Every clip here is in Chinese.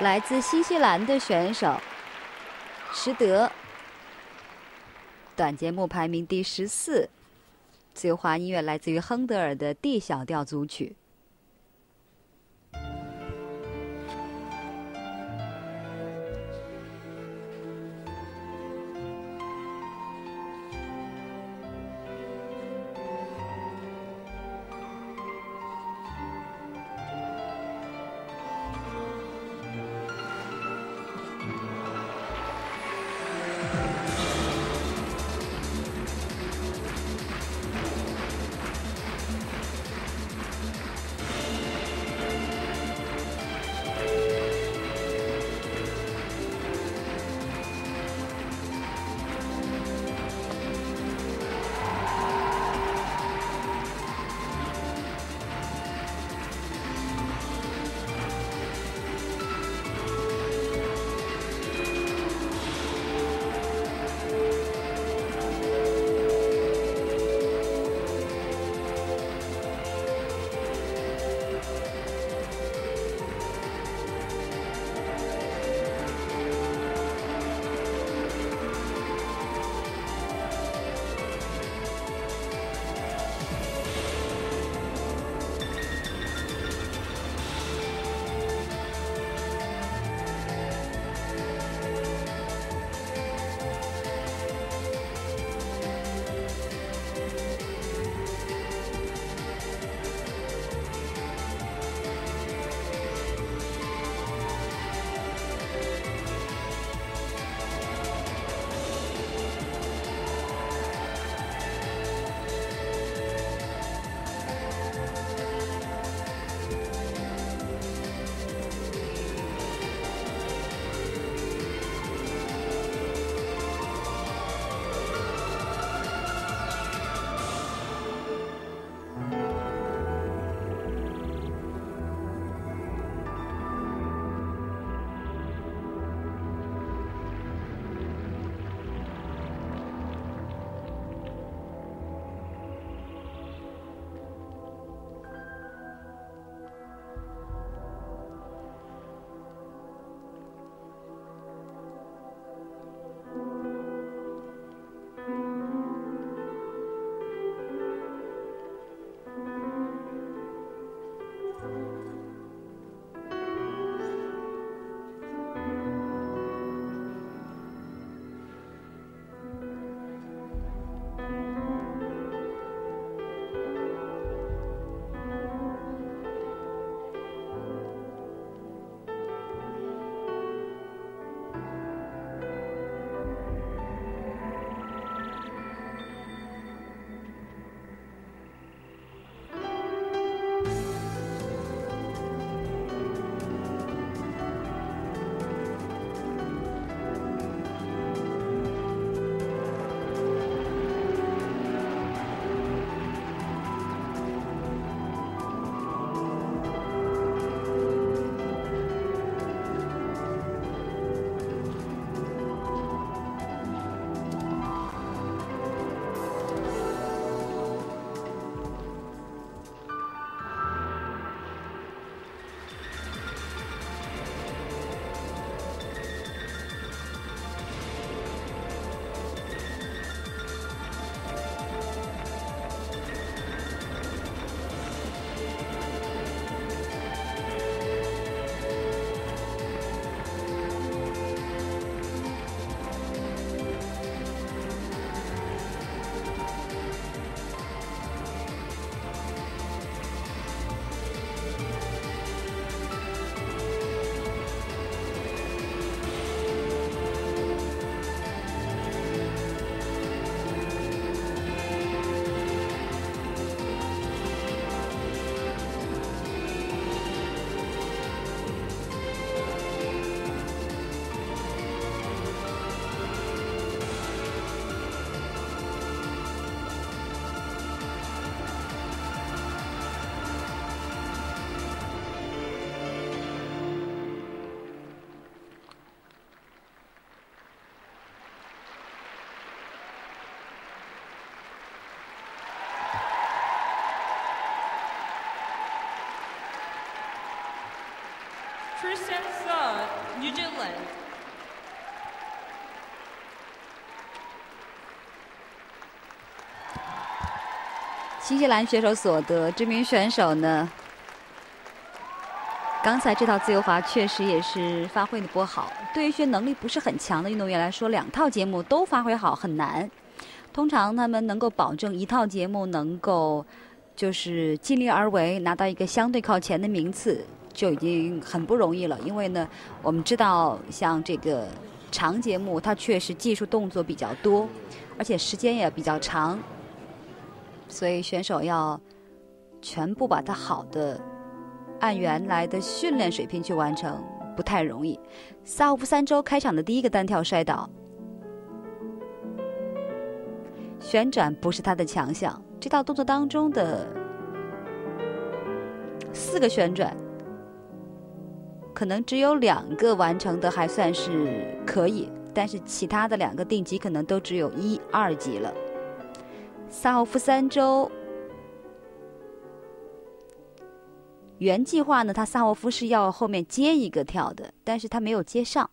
来自新西兰的选手石德，短节目排名第十四。自由华音乐来自于亨德尔的 D 小调组曲。新西兰选手所得，这名选手呢，刚才这套自由滑确实也是发挥的不好。对于一些能力不是很强的运动员来说，两套节目都发挥好很难。通常他们能够保证一套节目能够就是尽力而为，拿到一个相对靠前的名次，就已经很不容易了。因为呢，我们知道像这个长节目，它确实技术动作比较多，而且时间也比较长。所以选手要全部把它好的按原来的训练水平去完成，不太容易。萨霍夫三周开场的第一个单跳摔倒，旋转不是他的强项。这套动作当中的四个旋转，可能只有两个完成的还算是可以，但是其他的两个定级可能都只有一二级了。萨霍夫三周，原计划呢？他萨沃夫是要后面接一个跳的，但是他没有接上。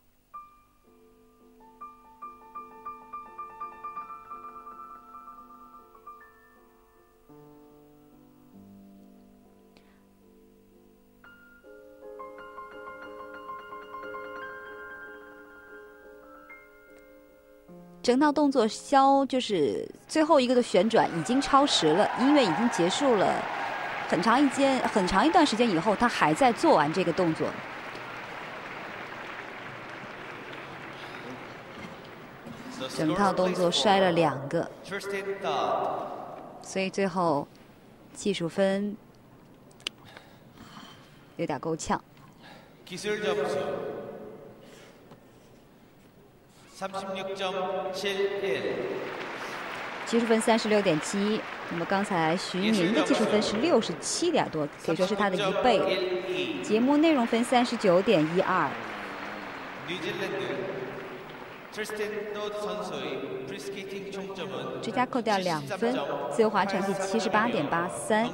整套动作消就是最后一个的旋转已经超时了，音乐已经结束了，很长一间很长一段时间以后，他还在做完这个动作。整套动作摔了两个，所以最后技术分有点够呛。技术分三十六点七一，那么刚才徐宁的技术分是六十七点多，可以说是他的一倍。节目内容分三十九点一二。这家扣掉两分，自由滑成绩七十八点八三。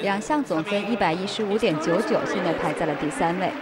两项总分一百一十五点九九，现在排在了第三位。